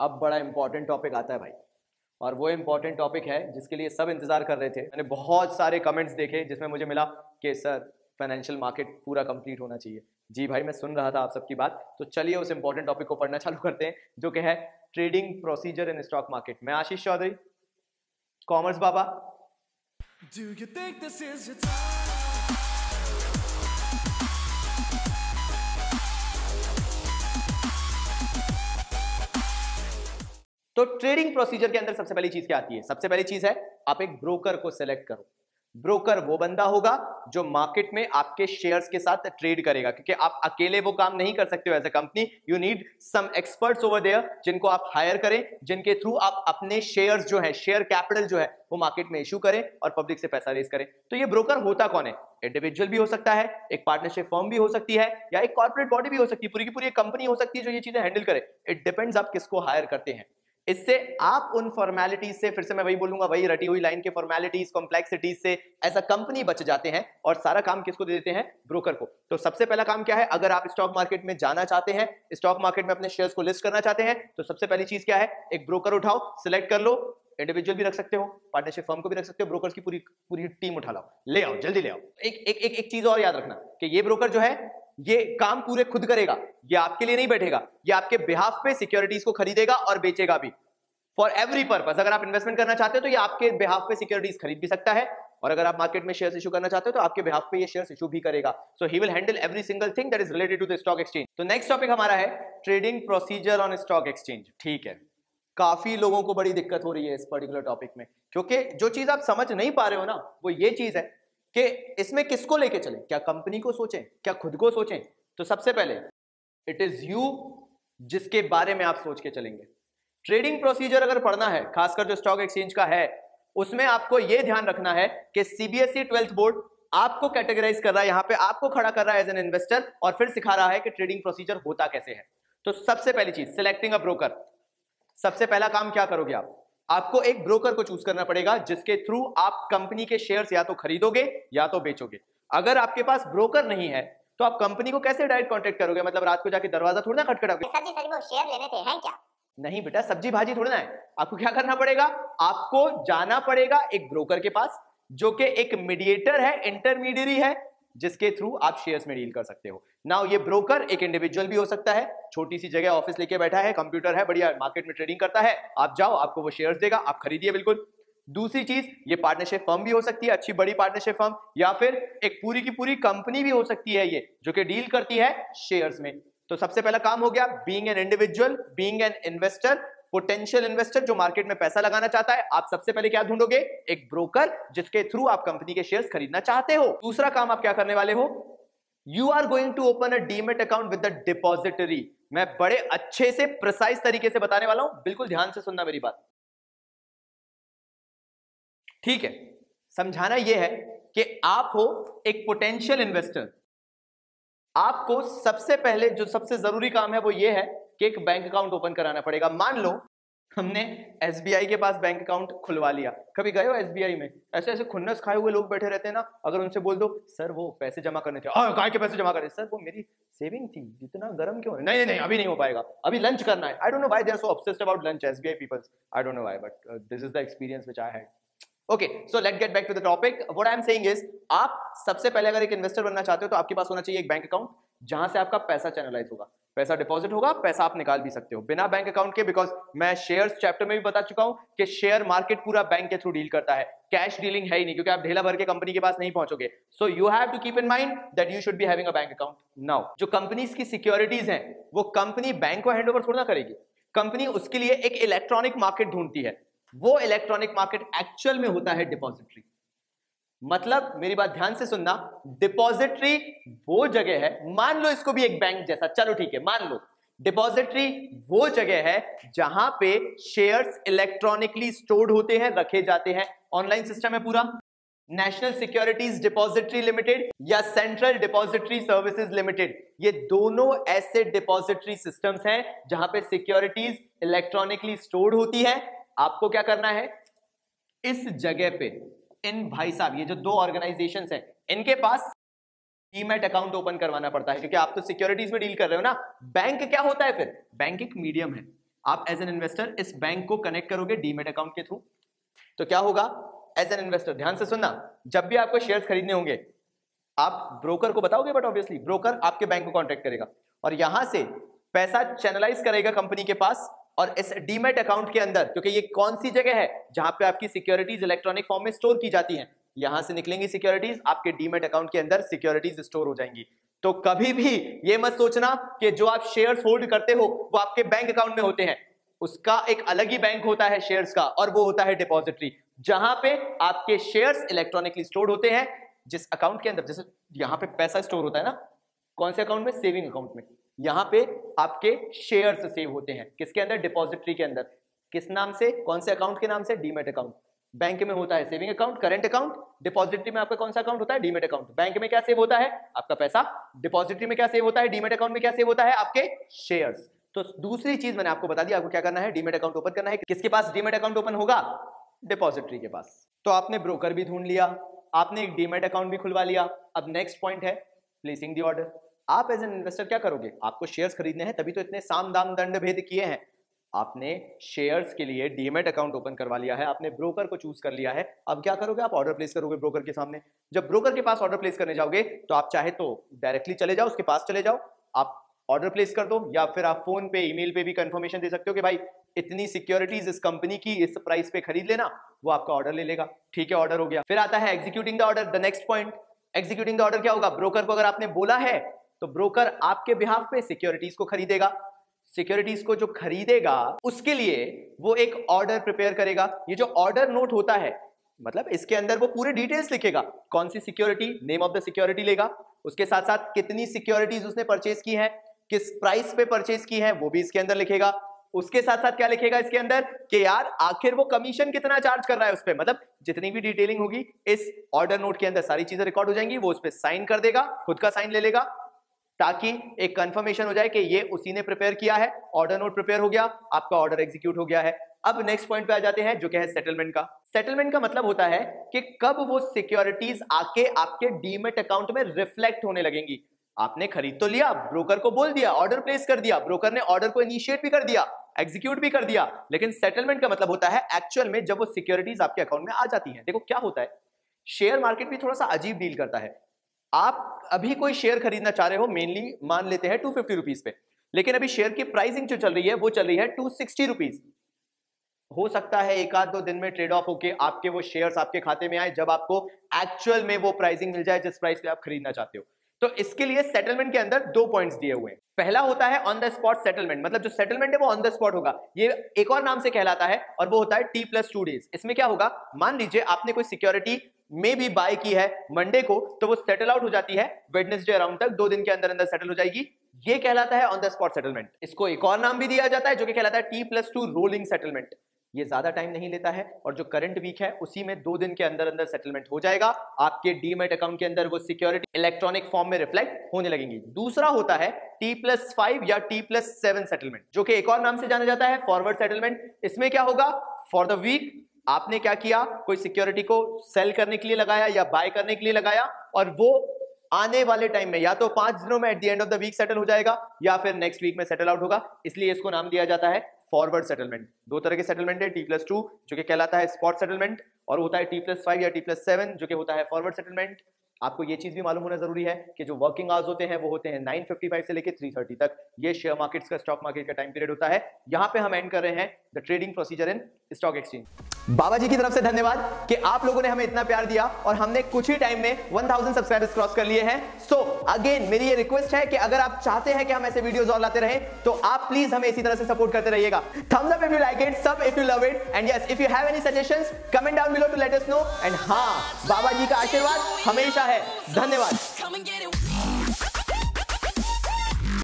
अब बड़ा important topic आता है भाई। और वो इंपॉर्टेंट टॉपिक है जिसके लिए सब इंतज़ार कर रहे थे। मैंने बहुत सारे कमेंट्स देखे जिसमें मुझे मिला कि, सर फाइनेंशियल मार्केट पूरा कंप्लीट होना चाहिए। जी भाई, मैं सुन रहा था आप सबकी बात। तो चलिए उस इंपॉर्टेंट टॉपिक को पढ़ना चालू करते हैं, जो कि है trading procedure in stock market मैं आशीष चौधरी कॉमर्स बाबा तो ट्रेडिंग प्रोसीजर के अंदर सबसे पहली चीज़ क्या आती है? सबसे पहली चीज़ है, आप एक ब्रोकर को सिलेक्ट करो। ब्रोकर वो बंदा होगा जो मार्केट में आपके शेयर्स के साथ ट्रेड करेगा, क्योंकि आप अकेले वो काम नहीं कर सकते हो as a company you need some experts over there जिनको आप हायर करें, जिनके थ्रू आप अपने शेयर्स जो है शेयर कैपिटल जो है, वो मार्केट में इशू करें और पब्लिक से पैसा रेज करें। तो ये ब्रोकर होता कौन है? इंडिविजुअल भी हो सकता है, एक पार्टनरशिप फर्म भी हो सकती है, या एक कॉर्पोरेट बॉडी भी हो सकती है। पूरी की पूरी कंपनी हो सकती है जो ये चीज़ें हैंडल करे। इट डिपेंड्स आप किसको हायर करते हैं। इससे आप उन फॉर्मेलिटीज से फिर से मैं वही बोलूँगा वही रटी हुई लाइन के फॉर्मेलिटीज कॉम्प्लेक्सिटीज से एज अ कंपनी बच जाते हैं और सारा काम किसको दे देते हैं? ब्रोकर को। तो सबसे पहला काम क्या है? अगर आप स्टॉक मार्केट में जाना चाहते हैं स्टॉक मार्केट में अपने शेयर्स को लिस्ट करना चाहते हैं तो सबसे पहली चीज़ क्या है? एक ब्रोकर उठाओ सिलेक्ट कर लो इंडिविजुअल भी रख सकते हो पार्टनरशिप फर्म को भी रख सकते हो ब्रोकर की पूरी पूरी टीम उठा लो ले आओ जल्दी ले आओ। एक एक एक, एक चीज़ और याद रखना कि ये ब्रोकर जो है ये काम पूरे खुद करेगा ये आपके लिए नहीं बैठेगा ये आपके बिहाफ पे सिक्योरिटीज को खरीदेगा और बेचेगा भी। फॉर एवरी पर्पज अगर आप इन्वेस्टमेंट करना चाहते हो तो ये आपके बिहाफ पे सिक्योरिटीज खरीद भी सकता है और अगर आप मार्केट में शेयर्स इशू करना चाहते हो तो आपके बिहाफ पे ये शेयर्स इशू भी करेगा। So he will handle every single thing that is related to the stock exchange तो नेक्स्ट टॉपिक हमारा है trading procedure on stock exchange ठीक है। काफ़ी लोगों को बड़ी दिक्कत हो रही है इस पर्टिकुलर टॉपिक में, क्योंकि जो चीज़ आप समझ नहीं पा रहे हो ना, वो ये चीज़ है कि इसमें किसको लेके चले? क्या कंपनी को सोचें? क्या खुद को सोचें? तो सबसे पहले इट इज़ यू जिसके बारे में आप सोच के चलेंगे। ट्रेडिंग प्रोसीजर अगर पढ़ना है, खासकर जो स्टॉक एक्सचेंज का है, उसमें आपको यह ध्यान रखना है कि सीबीएसई ट्वेल्थ बोर्ड आपको कैटेगराइज कर रहा है, यहाँ पे आपको खड़ा कर रहा है एज एन इन्वेस्टर और फिर सिखा रहा है कि ट्रेडिंग प्रोसीजर होता कैसे है। तो सबसे पहली चीज़ सिलेक्टिंग अ ब्रोकर सबसे पहला काम क्या करोगे आप? आपको एक ब्रोकर को चूज़ करना पड़ेगा, जिसके थ्रू आप कंपनी के शेयर्स या तो खरीदोगे या तो बेचोगे। अगर आपके पास ब्रोकर नहीं है तो आप कंपनी को कैसे डायरेक्ट कॉन्टेक्ट करोगे? मतलब रात को जाके दरवाज़ा थोड़ा ना खटखटाओगे? सर जी, सर वो लेने थे, हैं क्या? नहीं बेटा, सब्ज़ी भाजी थोड़ा ना है। आपको क्या करना पड़ेगा? आपको जाना पड़ेगा एक ब्रोकर के पास, जो कि एक मीडिएटर है इंटरमीडियरी है, जिसके थ्रू आप शेयर्स में डील कर सकते हो। नाउ ये ब्रोकर एक इंडिविजुअल भी हो सकता है, छोटी सी जगह ऑफ़िस लेके बैठा है कंप्यूटर है, बढ़िया मार्केट में ट्रेडिंग करता है, आप जाओ, आपको वो शेयर्स देगा, आप खरीदिए बिल्कुल। दूसरी चीज़, ये पार्टनरशिप फर्म भी हो सकती है, अच्छी बड़ी पार्टनरशिप फर्म या फिर एक पूरी की पूरी कंपनी भी हो सकती है ये, जो कि डील करती है शेयर्स में। तो सबसे पहला काम हो गया being an individual being an investor potential investor जो मार्केट में पैसा लगाना चाहता है, आप सबसे पहले क्या ढूंढोगे? एक ब्रोकर जिसके थ्रू आप कंपनी के शेयर्स खरीदना चाहते हो। दूसरा काम आप क्या करने वाले हो? You are going to open a demat account with the depository मैं बड़े अच्छे से प्रिसाइज तरीके से बताने वाला हूँ। बिल्कुल ध्यान से सुनना मेरी बात। ठीक है? समझाना यह है कि आप हो एक पोटेंशियल इन्वेस्टर आपको सबसे पहले जो सबसे ज़रूरी काम है वो ये है कि एक बैंक अकाउंट ओपन कराना पड़ेगा। मान लो, हमने एसबीआई के पास बैंक अकाउंट खुलवा लिया। कभी गए हो एसबीआई में? ऐसे ऐसे खुन्नस खाए हुए लोग बैठे रहते हैं ना, अगर उनसे बोल दो, सर, वो पैसे जमा करने थे। काय के पैसे जमा करे। सर, वो मेरी सेविंग थी, जितना गर्म क्यों नहीं नहीं अभी नहीं हो पाएगा। अभी लंच करना है। I don't know why they are so obsessed about lunch SBI peoples I don't know why but this is the experience which I had okay so let get back to the topic what I am saying is आप सबसे पहले अगर एक investor बनना चाहते हो तो आपके पास होना चाहिए एक बैंक अकाउंट जहाँ से आपका पैसा चैनलाइज होगा। पैसा डिपॉजिट होगा, पैसा आप निकाल भी सकते हो। बिना बैंक अकाउंट के बिकॉज़ मैं शेयर्स चैप्टर में भी बता चुका हूँ कि शेयर मार्केट पूरा बैंक के थ्रू डील करता है। कैश डीलिंग है ही नहीं, क्योंकि आप ढेला भर के कंपनी के पास नहीं पहुंचोगे। So you have to keep in mind that you should be having a bank account now जो कंपनीज़ की सिक्योरिटीज हैं, वो कंपनी बैंक को हैंड ओवर थोड़ा करेगी। कंपनी उसके लिए एक इलेक्ट्रॉनिक मार्केट ढूंढती है। वो इलेक्ट्रॉनिक मार्केट एक्चुअल में होता है डिपॉजिटरी मतलब मेरी बात ध्यान से सुनना डिपॉजिटरी वो जगह है, मान लो इसको भी एक बैंक जैसा, चलो ठीक है, मान लो डिपॉजिटरी वो जगह है जहाँ पे शेयर्स इलेक्ट्रॉनिकली स्टोर्ड होते हैं, रखे जाते हैं ऑनलाइन सिस्टम है पूरा. नेशनल सिक्योरिटीज डिपॉजिटरी लिमिटेड या सेंट्रल डिपॉजिटरी सर्विसेज़ लिमिटेड ये दोनों ऐसे डिपॉजिटरी सिस्टम्स हैं जहाँ पे सिक्योरिटीज इलेक्ट्रॉनिकली स्टोर्ड होती है आपको क्या करना है? इस जगह पे, इन भाई साहब, ये जो दो ऑर्गेनाइजेशन है, इनके पास डीमेट अकाउंट ओपन करवाना पड़ता है, क्योंकि आप तो सिक्योरिटीज में डील कर रहे हो ना। बैंक क्या होता है फिर? बैंक एक मीडियम है। आप एज एन इन्वेस्टर इस बैंक को कनेक्ट करोगे डीमेट अकाउंट के थ्रू तो क्या होगा? एज एन इन्वेस्टर ध्यान से सुनना, जब भी आपको शेयर्स खरीदने होंगे, आप ब्रोकर को बताओगे बट ऑब्वियसली ब्रोकर आपके बैंक को कॉन्टेक्ट करेगा। और यहाँ से पैसा चैनलाइज करेगा कंपनी के पास और इस डीमेट अकाउंट के अंदर, क्योंकि ये कौन सी जगह है जहाँ पे आपकी सिक्योरिटीज इलेक्ट्रॉनिक फॉर्म में स्टोर की जाती हैं? यहाँ से निकलेंगी सिक्योरिटीज, आपके डीमेट अकाउंट के अंदर सिक्योरिटीज स्टोर हो जाएँगी। तो कभी भी ये मत सोचना कि जो आप शेयर्स होल्ड करते हो, वो आपके बैंक अकाउंट में होते हैं। उसका एक अलग ही बैंक होता है शेयर्स का, और वो होता है डिपॉजिटरी, जहाँ पे आपके शेयर्स इलेक्ट्रॉनिकली स्टोर होते हैं, जिस अकाउंट के अंदर, जैसे यहाँ पे पैसा स्टोर होता है ना, कौन से अकाउंट में? सेविंग अकाउंट में। यहाँ पे आपके शेयर्स सेव होते हैं। किसके अंदर? डिपॉजिटरी के अंदर। किस नाम से? कौन से अकाउंट के नाम से? डीमेट अकाउंट बैंक में होता है saving account current account depository में आपका कौन सा अकाउंट होता है? डीमेट अकाउंट बैंक में क्या सेव होता है? आपका पैसा। डिपॉजिटरी में क्या सेव होता है? डीमेट अकाउंट में क्या सेव होता है? आपके शेयर्स तो दूसरी चीज़ मैंने आपको बता दी, आपको क्या करना है? डीमेट अकाउंट ओपन करना है। किसके पास डीमेट अकाउंट ओपन होगा? डिपॉजिटरी के पास। तो आपने ब्रोकर भी ढूंढ लिया, आपने एक डीमेट अकाउंट भी खुलवा लिया। अब नेक्स्ट पॉइंट है प्लेसिंग दी ऑर्डर आप एज एन इन्वेस्टर क्या करोगे? आपको शेयर्स खरीदने हैं, तभी तो इतने साम दाम दंड भेद किए हैं। आपने शेयर्स के लिए डीमेट अकाउंट ओपन करवा लिया है, आपने ब्रोकर को चूज़ कर लिया है। अब क्या करोगे? आप ऑर्डर प्लेस करोगे ब्रोकर के सामने। जब ब्रोकर के पास ऑर्डर प्लेस करने जाओगे तो आप चाहे तो डायरेक्टली चले जाओ, उसके पास चले जाओ। आप ऑर्डर प्लेस कर दो, या फिर आप फ़ोन पे ईमेल पे भी कंफर्मेशन दे सकते हो कि भाई, इतनी सिक्योरिटीज इस कंपनी की, इस प्राइस पे खरीद लेना, वो आपका ऑर्डर ले लेगा। ठीक है ऑर्डर हो गया। फिर आता है executing the order the next point executing the order क्या होगा? ब्रोकर को अगर आपने बोला है तो ब्रोकर आपके बिहाफ पे सिक्योरिटीज को खरीदेगा। सिक्योरिटीज को जो खरीदेगा, उसके लिए वो एक ऑर्डर प्रिपेयर करेगा। ये जो ऑर्डर नोट होता है मतलब इसके अंदर वो पूरे डिटेल्स लिखेगा। कौन सी security name of the security लेगा। उसके साथ साथ कितनी सिक्योरिटीज उसने परचेज की है, किस प्राइस पे परचेज की है, वो भी इसके अंदर लिखेगा। उसके साथ साथ क्या लिखेगा इसके अंदर? कि यार, आखिर वो कमीशन कितना चार्ज कर रहा है उस पर मतलब जितनी भी डिटेलिंग होगी, इस ऑर्डर नोट के अंदर सारी चीज़ें रिकॉर्ड हो जाएँगी, वो उस पर साइन कर देगा, खुद का साइन ले लेगा। ताकि एक कंफर्मेशन हो जाए कि ये उसी ने प्रिपेयर किया है ऑर्डर नोट प्रिपेयर हो गया, आपका ऑर्डर एग्जीक्यूट हो गया है। अब नेक्स्ट पॉइंट पे आ जाते हैं, जो कि है सेटलमेंट का। सेटलमेंट का मतलब होता है कि कब वो सिक्योरिटीज आके आपके डीमेट अकाउंट में रिफ्लेक्ट होने लगेंगी। आपने खरीद तो लिया ब्रोकर को बोल दिया ऑर्डर प्लेस कर दिया ब्रोकर ने ऑर्डर को इनिशिएट भी कर दिया एग्जीक्यूट भी कर दिया। लेकिन सेटलमेंट का मतलब होता है एक्चुअल में जब वो सिक्योरिटीज आपके अकाउंट में आ जाती है। देखो, क्या होता है? शेयर मार्केट भी थोड़ा सा अजीब डील करता है। आप अभी कोई शेयर खरीदना चाह रहे हो मेनली मान लेते हैं टू फिफ्टी रुपीज़ पे। लेकिन अभी शेयर की प्राइसिंग जो चल रही है, वो चल रही है टू सिक्सटी रुपीज़ हो सकता है एक आध दो दिन में ट्रेड ऑफ़ होके आपके वो शेयर्स आपके खाते में आए, जब आपको एक्चुअल में वो प्राइसिंग मिल जाए, जिस प्राइस पे आप खरीदना चाहते हो। तो इसके लिए सेटलमेंट के अंदर दो पॉइंट्स दिए हुए हैं। पहला होता है ऑन द स्पॉट सेटलमेंट मतलब जो सेटलमेंट है वो ऑन द स्पॉट होगा। ये एक और नाम से कहलाता है और वो होता है टी प्लस टू डेज़ इसमें क्या होगा? मान लीजिए आपने कोई सिक्योरिटी में भी बाय की है मंडे को तो वो सेटल आउट हो जाती है वेडनेसडे अराउंड तक, दो दिन के अंदर अंदर सेटल हो जाएगी। ये कहलाता है ऑन द स्पॉट सेटलमेंट इसको एक और नाम भी दिया जाता है जो कि कहलाता है T plus two rolling settlement ये ज़्यादा टाइम नहीं लेता है और जो करंट वीक है, उसी में दो दिन के अंदर अंदर सेटलमेंट हो जाएगा। आपके डीमेट अकाउंट के अंदर वो सिक्योरिटी इलेक्ट्रॉनिक फॉर्म में रिफ्लेक्ट होने लगेंगी। दूसरा होता है टी प्लस फाइव या टी प्लस सेवन सेटलमेंट जो कि एक और नाम से जाना जाता है फॉरवर्ड सेटलमेंट इसमें क्या होगा? फॉर द वीक आपने क्या किया? कोई सिक्योरिटी को सेल करने के लिए लगाया या बाय करने के लिए लगाया? और वो आने वाले टाइम में, या तो पाँच दिनों में at the end of the week settle हो जाएगा, या फिर नेक्स्ट वीक में सेटल आउट होगा। इसलिए इसको नाम दिया जाता है फॉरवर्ड सेटलमेंट दो तरह के सेटलमेंट है टी प्लस टू जो कि कहलाता है स्पॉट सेटलमेंट और होता है टी प्लस फाइव या टी प्लस सेवन जो कि होता है फॉरवर्ड सेटलमेंट आपको ये चीज़ भी मालूम होना ज़रूरी है कि जो वर्किंग आवर्स होते हैं, वो होते हैं 9:55 से लेकर 3:30 तक। ये शेयर मार्केट्स का स्टॉक मार्केट का टाइम पीरियड होता है। यहाँ पे हम एंड कर रहे हैं the trading procedure in stock exchange Baba ji की तरफ़ से धन्यवाद कि आप लोगों ने हमें इतना प्यार दिया और हमने कुछ ही टाइम में 1000 सब्सक्राइबर्स क्रॉस कर लिए हैं। सो अगेन मेरी ये रिक्वेस्ट है कि अगर आप चाहते हैं कि हम ऐसे वीडियोस और लाते रहें तो आप प्लीज़ हमें इसी तरह से सपोर्ट करते रहिएगा। Thumbs up if you like it sub if you love it and yes if you have any suggestions comment down below to let us know and हाँ बाबा जी का आशीर्वाद हमेशा है. धन्यवाद.